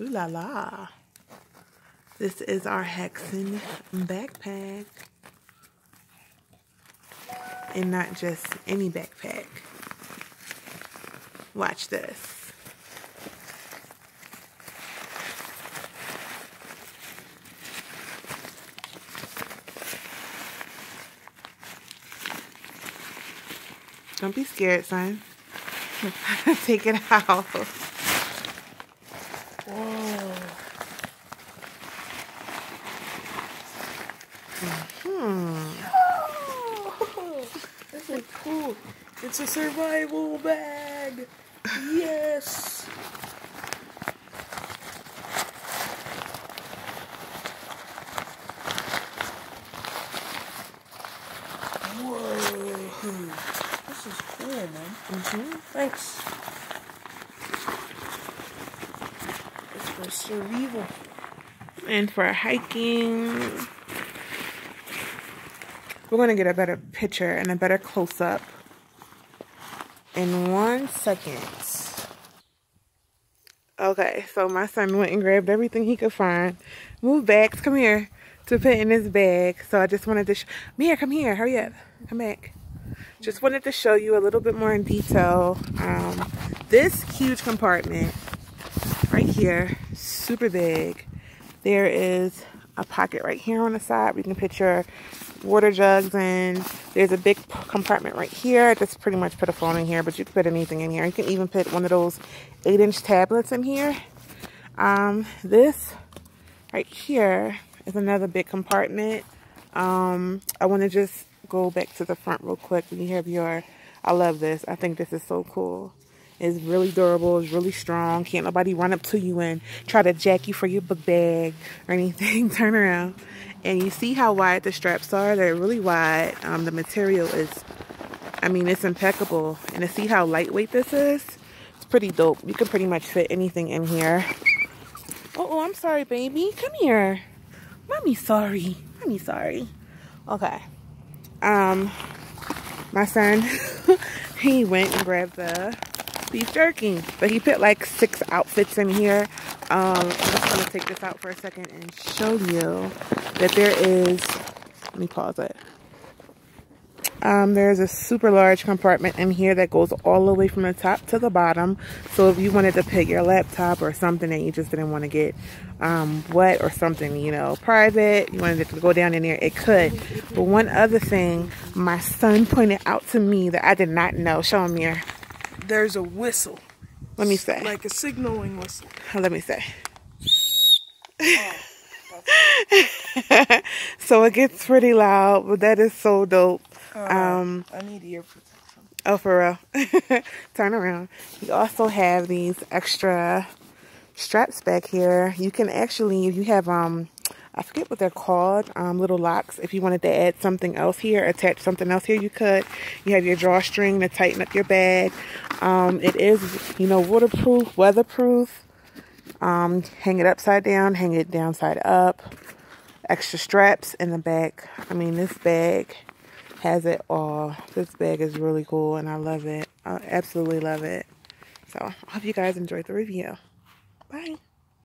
Ooh la la. This is our Hexin backpack. And not just any backpack. Watch this. Don't be scared, son. Take it out. Whoa. Hmm. This is cool. It's a survival bag. Yes. Whoa. This is cool, man. Mm-hmm. Thanks. For survival. And for hiking, we're going to get a better picture and a better close-up in one second. Okay, so my son went and grabbed everything he could find. Move bags, come here, to put in his bag. So I just wanted to, Mia, come here, hurry up, come back. Just wanted to show you a little bit more in detail. Um, this huge compartment right here, super big. There is a pocket right here on the side. you can put your water jugs in. There's a big compartment right here. Just pretty much put a phone in here, but you can put anything in here. You can even put one of those 8-inch tablets in here. Um, this right here is another big compartment. Um, I want to just go back to the front real quick. You have your, I love this. I think this is so cool. It's really durable. It's really strong. Can't nobody run up to you and try to jack you for your book bag or anything. Turn around. And you see how wide the straps are? They're really wide. Um, the material is, I mean, it's impeccable. And to see how lightweight this is, it's pretty dope. You can pretty much fit anything in here. Oh, oh I'm sorry, baby. Come here. Mommy sorry. Mommy sorry. Okay. Um, my son, he went and grabbed the beef jerky. But he put like six outfits in here. Um, I'm just going to take this out for a second and show you that there is, let me pause it. Um, there's a super large compartment in here that goes all the way from the top to the bottom. So if you wanted to put your laptop or something that you just didn't want to get um, wet or something, you know, private, you wanted to go down in there, it could. But one other thing my son pointed out to me that I did not know. Show him here. There's a whistle. Let me say. Like a signaling whistle. Let me say. so it gets pretty loud, but that is so dope. Uh, um, I need ear protection. Oh, for real. Turn around. You also have these extra straps back here. You can actually, if you have, um, I forget what they're called, um, little locks. If you wanted to add something else here, attach something else here, you could. You have your drawstring to tighten up your bag. Um, it is, you know, waterproof, weatherproof. Um, hang it upside down, hang it downside up. Extra straps in the back. I mean, this bag has it all. This bag is really cool and I love it. I absolutely love it. So I hope you guys enjoyed the review. Bye.